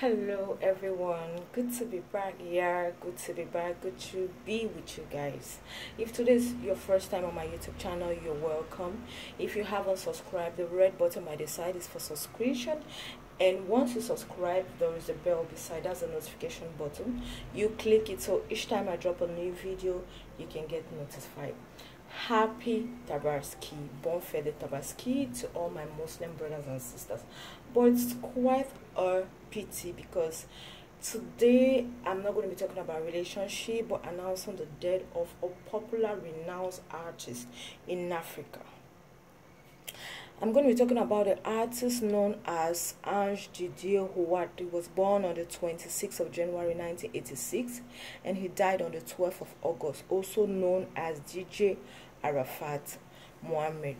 Hello everyone, good to be back here, good to be back, good to be with you guys. If today's your first time on my YouTube channel, you're welcome. If you haven't subscribed, the red button by the side is for subscription. And once you subscribe there is a bell beside. That's a notification button. You click it so each time i drop a new video you can get notified happy tabaski. Bon fede tabaski to all my muslim brothers and sisters. But it's quite a pity because today i'm not going to be talking about relationship but announcing the death of a popular renowned artist in africa. I'm going to be talking about the artist known as Ange Didier Houon. He was born on the 26th of January 1986 and he died on the 12th of August, also known as DJ Arafat Mohamed.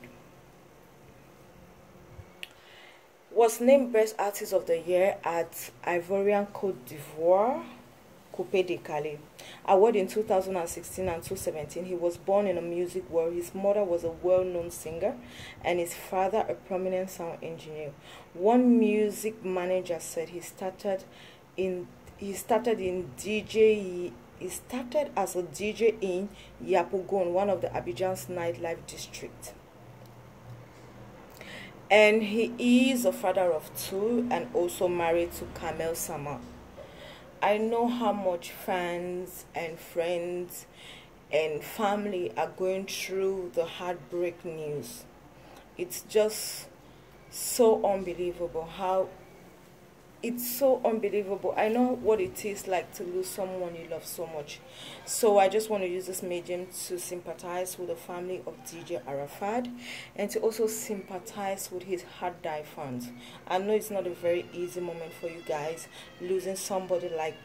Was named Best Artist of the Year at Ivorian Cote d'Ivoire Coupé-Décalé. Award in 2016 and 2017. He was born in a music world. His mother was a well-known singer and his father a prominent sound engineer. One music manager said he started in he started in DJ he started as a DJ in Yopougon, one of the Abidjan's nightlife district. And he is a father of two and also married to Kamel Sama. I know how much fans and friends and family are going through the heartbreak news. It's just so unbelievable how it's so unbelievable. I know what it is like to lose someone you love so much. So I just want to use this medium to sympathize with the family of DJ Arafat and to also sympathize with his hard die fans. I know it's not a very easy moment for you guys losing somebody like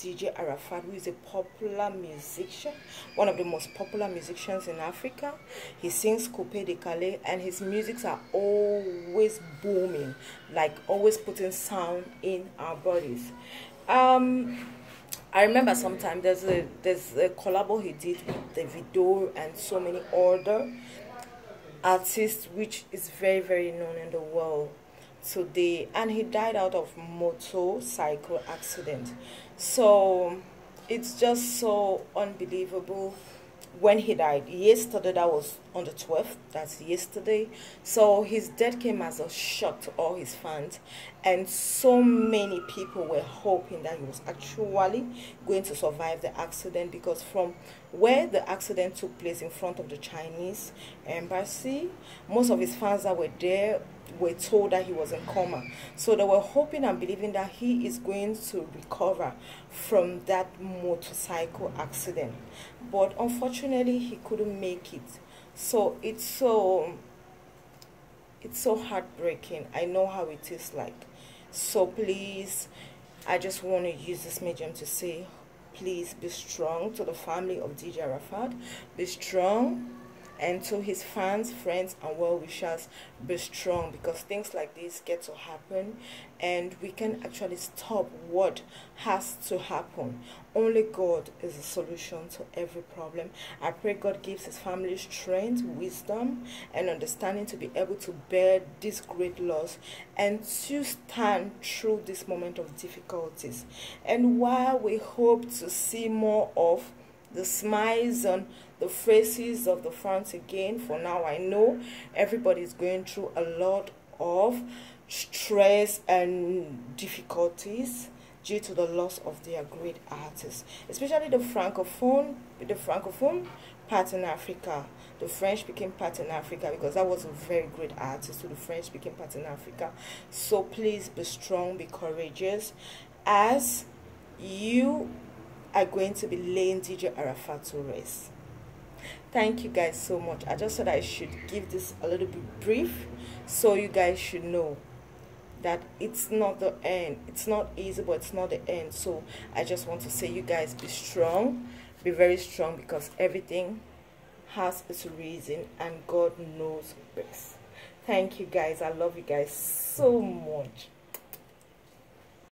DJ Arafat, who is a popular musician, one of the most popular musicians in Africa. He sings Coupé-Décalé, and his musics are always booming, like always putting sound in our bodies. Um, I remember sometime there's a there's a collabo he did with Davido and so many other artists, which is very very known in the world today and he died out of motorcycle accident. So it's just so unbelievable when he died. Yesterday that was on the 12th that's yesterday. So his death came as a shock to all his fans and so many people were hoping that he was actually going to survive the accident because from where the accident took place in front of the chinese embassy most of his fans that were there were told that he was in coma. So they were hoping and believing that he is going to recover from that motorcycle accident. But unfortunately, he couldn't make it. So it's so it's so heartbreaking. I know how it is like. So please, I just want to use this medium to say, please be strong to the family of DJ Arafat. Be strong and to his fans friends and well wishers be strong because things like this get to happen. And we can actually stop what has to happen. Only god is the solution to every problem. I pray god gives his family strength wisdom and understanding to be able to bear this great loss and to stand through this moment of difficulties. And while we hope to see more of the smiles on the faces of the fans again. For now i know everybody is going through a lot of stress and difficulties due to the loss of their great artists especially the francophone the francophone part in africa. The french speaking part in africa because that was a very great artist. To the french speaking part in africa. So please be strong be courageous. As you are going to be laying dj arafat to rest. Thank you guys so much. I just thought i should give this a little bit brief so you guys should know that it's not the end. It's not easy but it's not the end. So i just want to say you guys be strong be very strong because everything has its reason and god knows best. Thank you guys. I love you guys so much